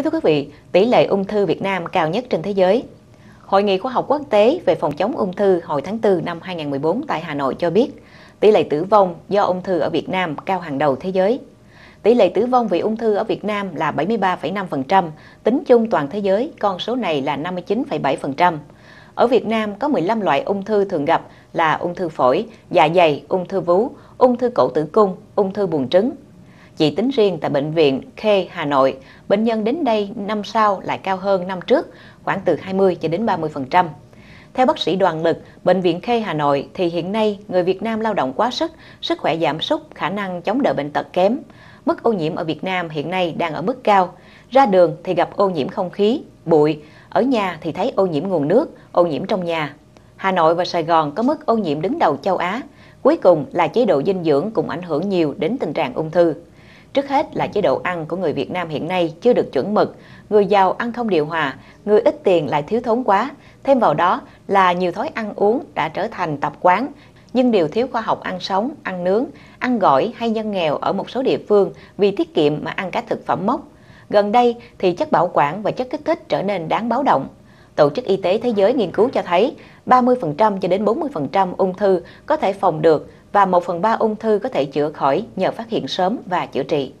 Kính thưa quý vị, tỷ lệ ung thư Việt Nam cao nhất trên thế giới. Hội nghị khoa học quốc tế về phòng chống ung thư hồi tháng 4 năm 2014 tại Hà Nội cho biết, tỷ lệ tử vong do ung thư ở Việt Nam cao hàng đầu thế giới. Tỷ lệ tử vong vì ung thư ở Việt Nam là 73,5%, tính chung toàn thế giới con số này là 59,7%. Ở Việt Nam có 15 loại ung thư thường gặp là ung thư phổi, dạ dày, ung thư vú, ung thư cổ tử cung, ung thư buồng trứng, chỉ tính riêng tại bệnh viện K Hà Nội, bệnh nhân đến đây năm sau lại cao hơn năm trước, khoảng từ 20 cho đến 30%. Theo bác sĩ Đoàn Lực, Bệnh viện K Hà Nội thì hiện nay người Việt Nam lao động quá sức, sức khỏe giảm sút, khả năng chống đỡ bệnh tật kém. Mức ô nhiễm ở Việt Nam hiện nay đang ở mức cao. Ra đường thì gặp ô nhiễm không khí, bụi, ở nhà thì thấy ô nhiễm nguồn nước, ô nhiễm trong nhà. Hà Nội và Sài Gòn có mức ô nhiễm đứng đầu châu Á. Cuối cùng là chế độ dinh dưỡng cũng ảnh hưởng nhiều đến tình trạng ung thư. Trước hết là chế độ ăn của người Việt Nam hiện nay chưa được chuẩn mực, người giàu ăn không điều hòa, người ít tiền lại thiếu thốn quá. Thêm vào đó là nhiều thói ăn uống đã trở thành tập quán, nhưng điều thiếu khoa học ăn sống, ăn nướng, ăn gỏi hay nhân nghèo ở một số địa phương vì tiết kiệm mà ăn các thực phẩm mốc. Gần đây thì chất bảo quản và chất kích thích trở nên đáng báo động. Tổ chức Y tế Thế giới nghiên cứu cho thấy 30% cho đến 40% ung thư có thể phòng được và 1 phần 3 ung thư có thể chữa khỏi nhờ phát hiện sớm và chữa trị.